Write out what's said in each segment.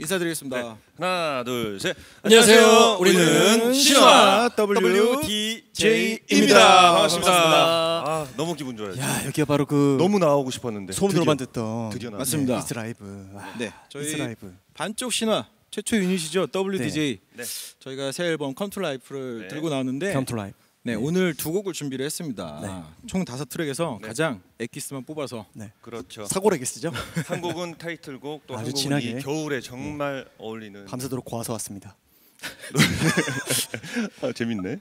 인사드리겠습니다. 네. 하나, 둘, 셋. 안녕하세요. 우리는 우리는 신화 WDJ입니다. 반갑습니다. 아, 너무 기분 좋아요. 야 여기가 바로 그 너무 나오고 싶었는데. 소문으로만 드디어. 듣던 드디어. 맞습니다. 네, it's Live. 아, 네, 저희 it's Live. 반쪽 신화 최초 유닛이죠. WDJ. 네. 저희가 새 앨범 Come To Life를 네. 들고 나왔는데 to life. 네, 오늘 두 곡을 준비를 했습니다. 네. 총 다섯 트랙에서 네. 가장 엑기스만 뽑아서 네. 그렇죠. 사골 엑기스죠. 한 곡은 타이틀곡, 또한 아주 곡은 진하게. 이 겨울에 정말 어울리는. 밤새도록 고아서 왔습니다. 아, 재밌네.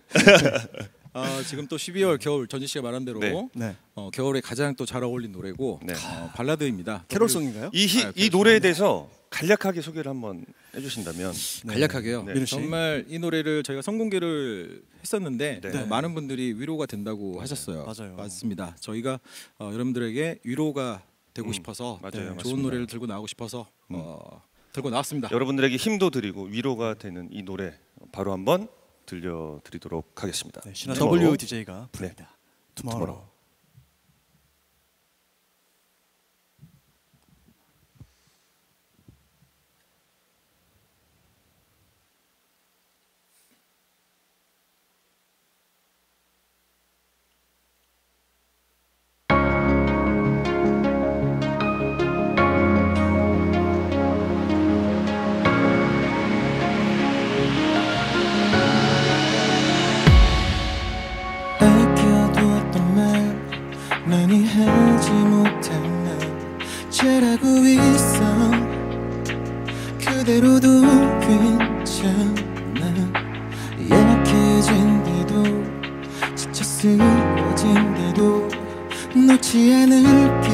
아, 지금 또 12월 겨울 전지 씨가 말한 대로 네. 네. 어, 겨울에 가장 또 잘 어울린 노래고 네. 어, 발라드입니다. 캐롤송인가요? 이, 히, 아, 이 노래에 대해서 간략하게 소개를 한번 해주신다면. 네. 간략하게요. 네. 정말 이 노래를 저희가 선공개를 했었는데 네. 어, 많은 분들이 위로가 된다고 하셨어요. 맞아요. 맞습니다. 저희가 어, 여러분들에게 위로가 되고 음, 싶어서 맞아요, 네, 좋은 맞습니다. 음. 노래를 들고 나오고 싶어서 어, 들고 나왔습니다. 여러분들에게 힘도 드리고 위로가 되는 이 노래 바로 한번 들려드리도록 하겠습니다. 네, 신화 Tomorrow. WDJ가 부릅니다. Tomorrow. 잘하고 있어. 그대로도 괜찮아. 약해진데도 지쳐 쓰러진데도 놓지 않을게.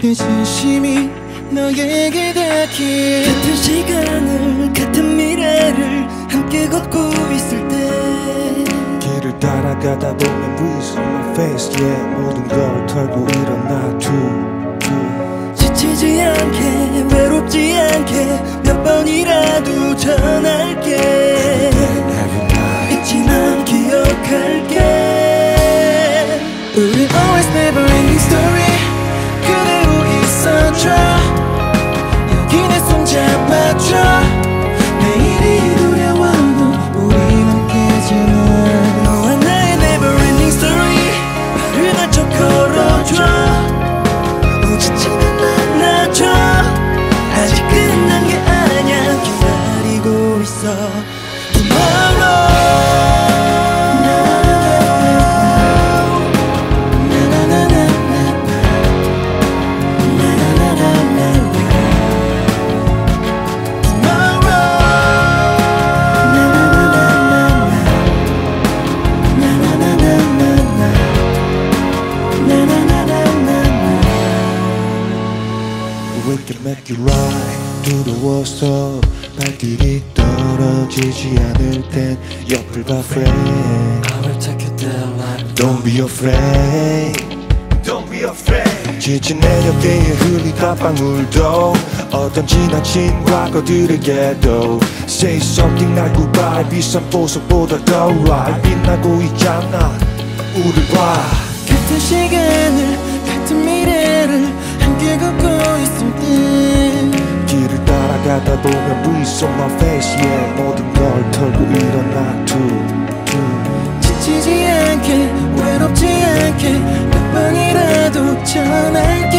내 진심이 너에게 닿기에 같은 시간을 같은 미래를 함께 걷고 있을 때 따라가다 보면 breeze on my face. Yeah 모든 걸 털고 일어나. two 지치지 않게 외롭지 않게 몇 번이 봐 friend I will take you there like Don't be afraid Don't be afraid 지친 내력에 흘리다 방울도 어떤 지나친 과거들에게도 Say something 날 구발 비싼 보석보다 더 right 빛나고 있잖아 우릴 봐 같은 시간을 같은 미래를 breeze on my face yeah. 모든 걸 털고 일어나 two 지치지 않게 외롭지 않게 몇 번이라도 전할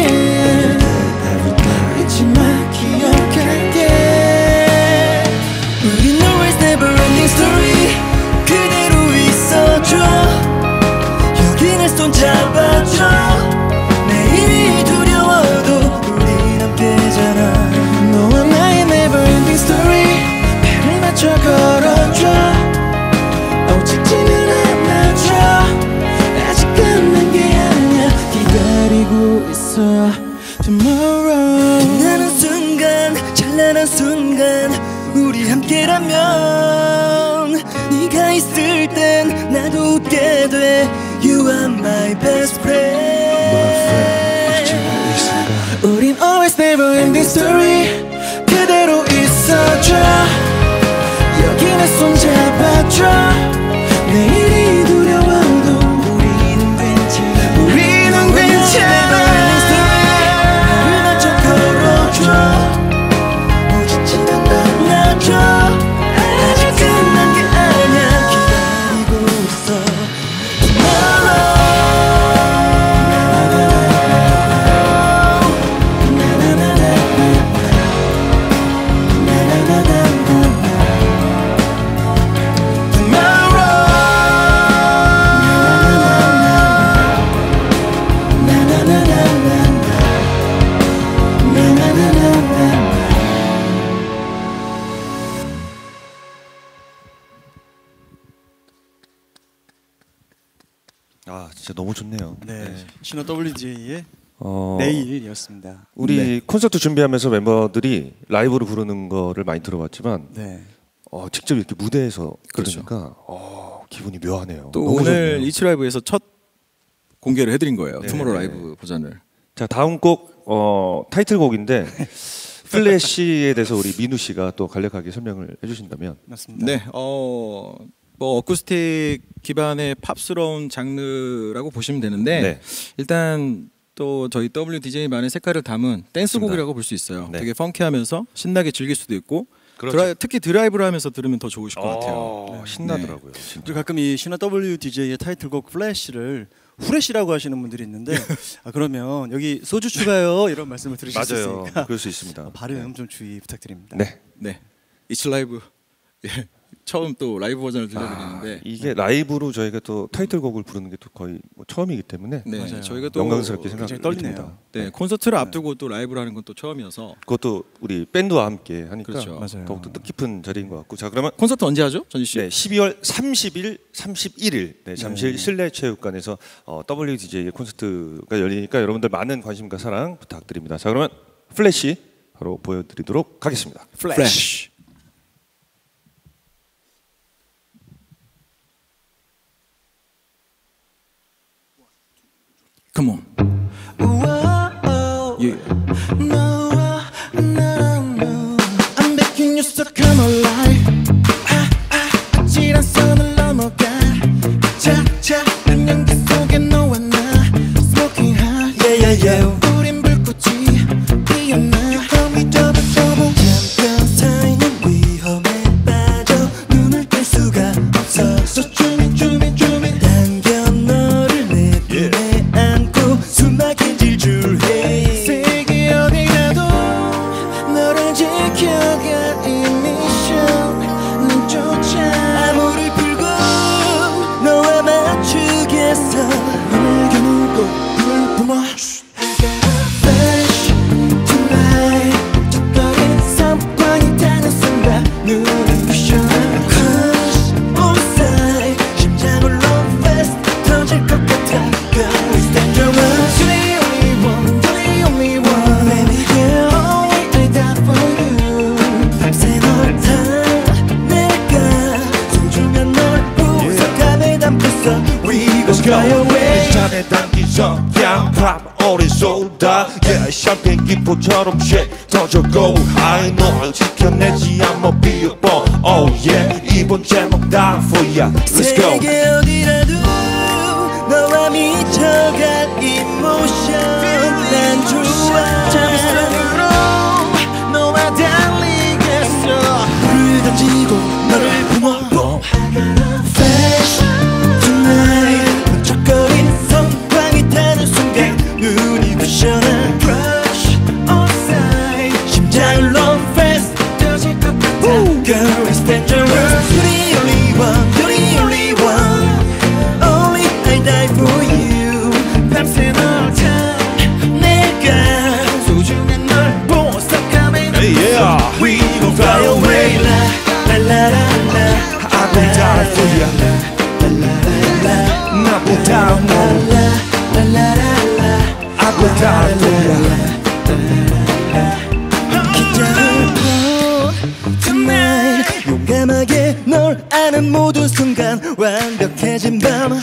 있어 tomorrow. 빛나는 순간 찬란한 순간 우리 함께라면. 네가 있을 땐 나도 웃게 돼. You are my best friend. 이 순간 우린 always never ending story. 그대로 있어줘. 여기 내 손 잡아줘. 내일 진짜 너무 좋네요. 네. 신화 WDJ의 어, 내일이었습니다. 우리 네. 콘서트 준비하면서 멤버들이 라이브로 부르는 거를 많이 들어봤지만 네. 어, 직접 이렇게 무대에서 그렇죠. 들으니까 어, 기분이 묘하네요. 또 너무 오늘. it's Live에서 첫 공개를 해드린 거예요. 네. Tomorrow 라이브 버전을. 자 다음 곡 어, 타이틀곡인데 Flash에 대해서 우리 민우 씨가 또 간략하게 설명을 해주신다면 맞습니다. 네, 어, 뭐 어쿠스틱 기반의 팝스러운 장르라고 보시면 되는데 네. 일단 또 저희 WDJ만의 색깔을 담은 댄스곡이라고 볼 수 있어요. 네. 되게 펑키하면서 신나게 즐길 수도 있고 그렇죠. 드라이, 특히 드라이브를 하면서 들으면 더 좋으실 것 같아요. 어, 신나더라고요. 진짜. 그리고 가끔 이 신화 WDJ의 타이틀곡 플래시를 후레시라고 하시는 분들이 있는데 아, 그러면 여기 소주 추가요 이런 말씀을 들으실 수 맞아요. 있으니까 그럴 수 있습니다. 발음 좀 주의 부탁드립니다. 네. 네, 이치 라이브 예, 처음 또 라이브 버전을 아, 들려드리는데 이게 라이브로 저희가 또 타이틀곡을 부르는 게 또 거의 뭐 처음이기 때문에 네, 맞아요. 저희가 또 영광스럽게 생각합니다. 떨리네요. 네, 콘서트를 앞두고 또 라이브를 하는 건 또 처음이어서 그것도 우리 밴드와 함께 하니까 그렇죠. 맞아요. 더욱더 뜻깊은 자리인 것 같고 자 그러면 콘서트 언제 하죠, 전지 씨? 네, 12월 30일, 31일 네, 잠실 네. 실내 체육관에서 어, WDJ의 콘서트가 열리니까 여러분들 많은 관심과 사랑 부탁드립니다. 자 그러면 플래시 바로 보여드리도록 하겠습니다. 플래시. Come on. 담겠어. We gon' fly away. 잔에 담긴 성냥 팝 오래 쏟아 Yeah 샴페인 기포처럼 shit 터져고 I know 지켜내지. I'm a be a bomb Oh yeah. 이번 제목 다 for ya. Let's go. 세계 어디라도 너와 미쳐갈 이모션 난 좋아 푼 tonight 용감하게 널 아는 모든 순간 완벽해진 밤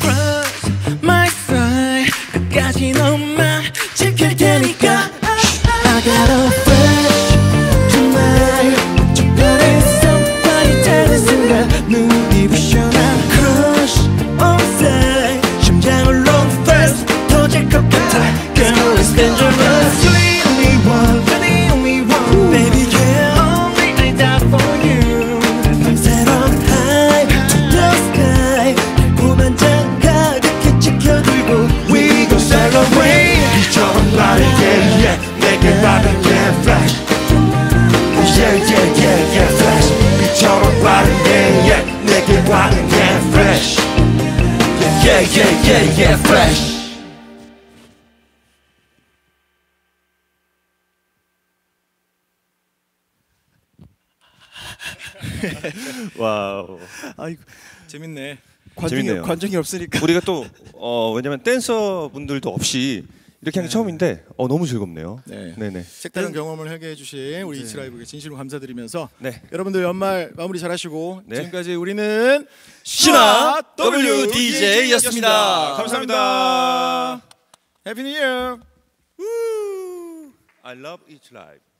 yeah flash 와우. 아이고 재밌네. 관중이 재밌네요. 관중이 없으니까. 우리가 또 어, 왜냐면 댄서 분들도 없이 이렇게 한 게 처음인데 어, 너무 즐겁네요. 네. 네네. 색다른 경험을 하게 해주신 우리 이츠라이브에게 진심으로 감사드리면서 네. 여러분들 연말 마무리 잘하시고 네. 지금까지 우리는 신화 WDJ 였습니다. 감사합니다. 해피 뉴 이어. I love each live.